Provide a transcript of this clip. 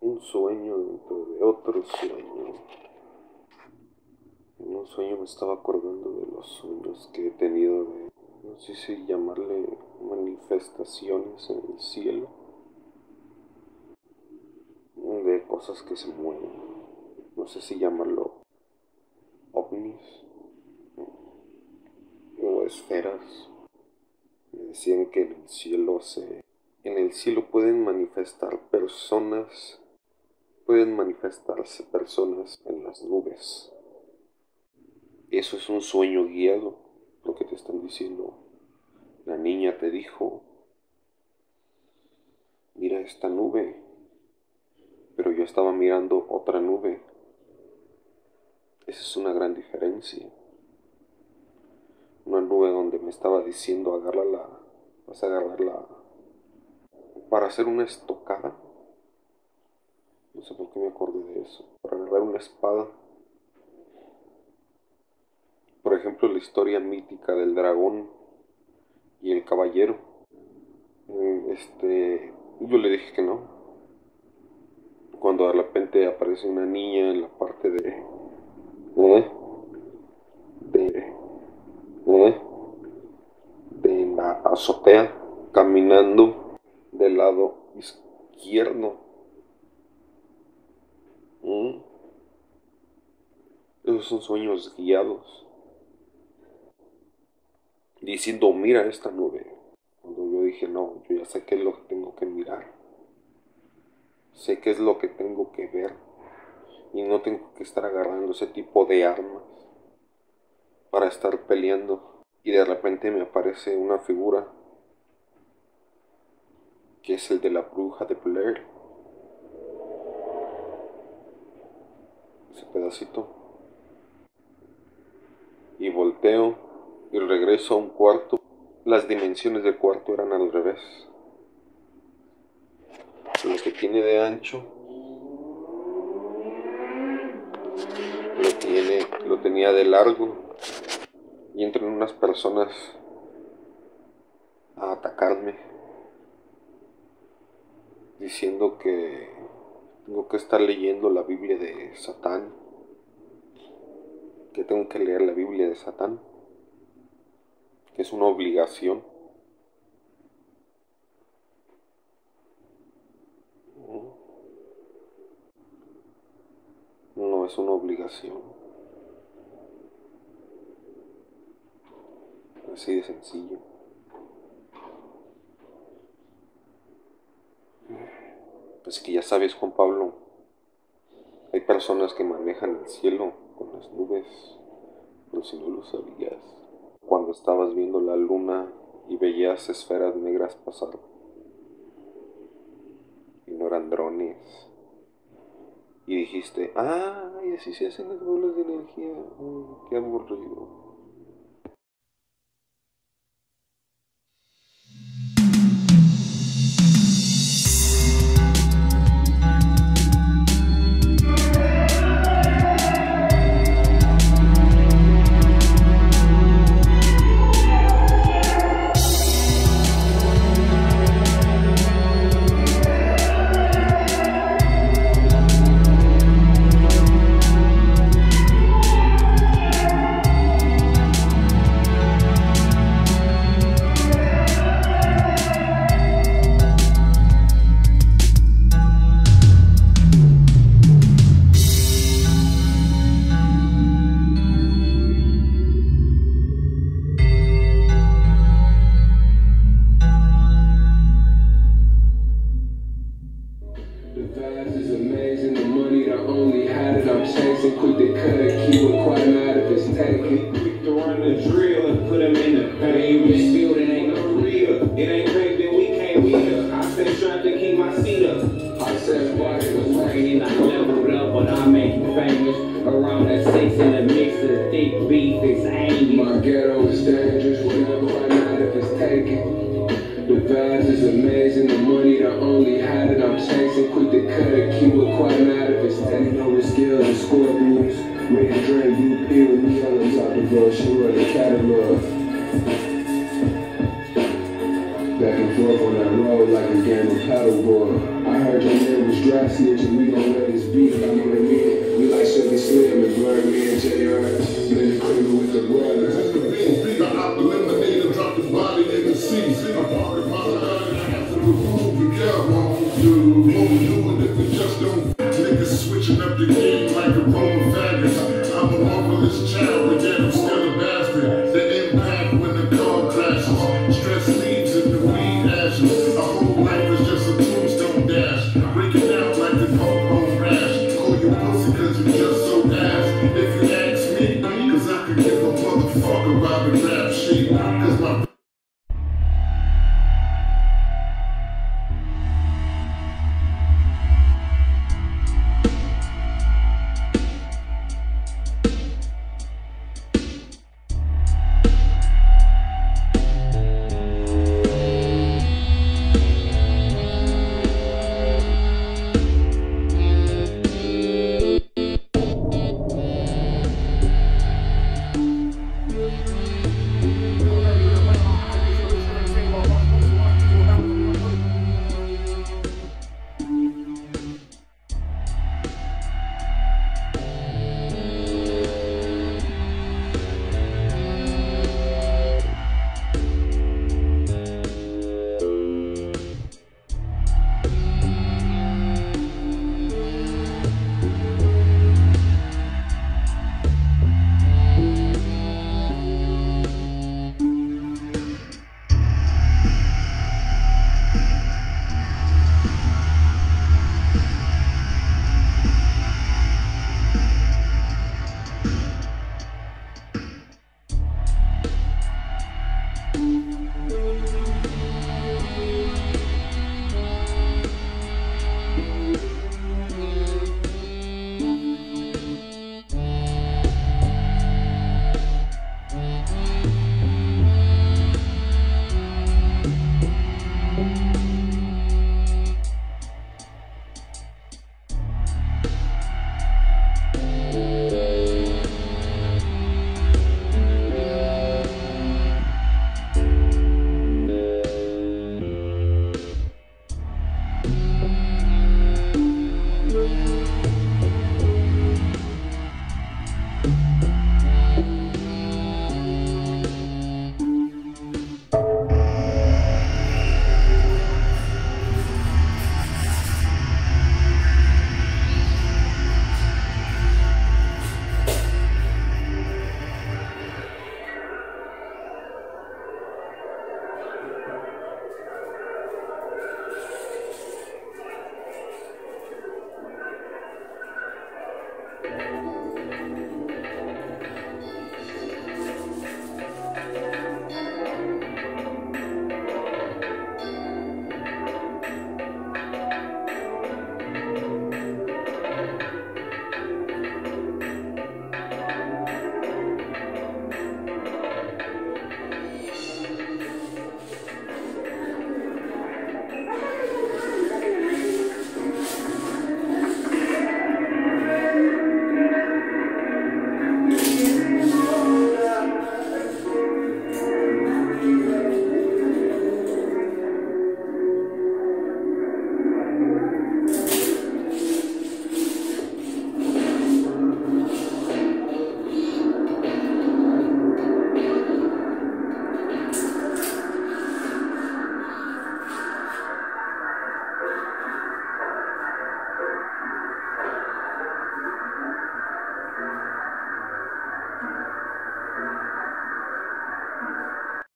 un sueño dentro de otro sueño. En un sueño me estaba acordando de los sueños que he tenido de, no sé si llamarle manifestaciones en el cielo, de cosas que se mueven, no sé si llamarlo ovnis o esferas. Me decían que en el cielo se en el cielo pueden manifestar personas pueden manifestarse personas en las nubes. Eso es un sueño guiado, lo que te están diciendo. La niña te dijo, mira esta nube, pero yo estaba mirando otra nube. Esa es una gran diferencia. Una nube donde me estaba diciendo agárrala, vas a agarrarla para hacer una estocada no sé por qué me acordé de eso. Para agarrar una espada. Por ejemplo, la historia mítica del dragón y el caballero. Mm, este, yo le dije que no. Cuando de repente aparece una niña en la parte de, ¿eh? de, ¿eh? de la azotea, caminando del lado izquierdo ¿Mm? Esos son sueños guiados. Diciendo, mira esta nube. Cuando yo dije, no, yo ya sé qué es lo que tengo que mirar. Sé qué es lo que tengo que ver. Y no tengo que estar agarrando ese tipo de armas para estar peleando. Y de repente me aparece una figura que es el de la bruja de Blair ese pedacito. Y volteo y regreso a un cuarto. Las dimensiones del cuarto eran al revés. Lo que tiene de ancho lo, tiene, lo tenía de largo. Y entran unas personas a atacarme diciendo que tengo que estar leyendo la Biblia de Satán, que tengo que leer la Biblia de Satán, que es una obligación. No es una obligación. Así de sencillo. Pues que ya sabes, Juan Pablo, hay personas que manejan el cielo con las nubes, pero si no lo sabías, cuando estabas viendo la luna y veías esferas negras pasar, y no eran drones, y dijiste, ah, y así se hacen las bolas de energía, mm, qué aburrido. Jackson quick to cut a key with quite out of his tank. Quick to run the drill and put him in the pain. We still it ain't no real. It ain't fake, then we can't be up. I stay trying to keep my seat up. I said it was raining, I leveled up, but I make you famous. Around that six in the mix of thick beef, it's angry. My ghetto is dangerous, whenever I'm of his. The vibes is amazing, the money the only high that I'm chasing. Quick to cut a key with quite flex, having know the skill and scorpions. Red Dre, you peel me on the top of her, she run the catalog. Back and forth on that road like a game of paddleboard. I heard your name was dry snitch and we gon' let this beat. I'm on the meat. We like Sugar Slim and Blur, me and JR. Blend the creamer with the brothers. That's the big beat. I eliminated, Drop the body in the sea.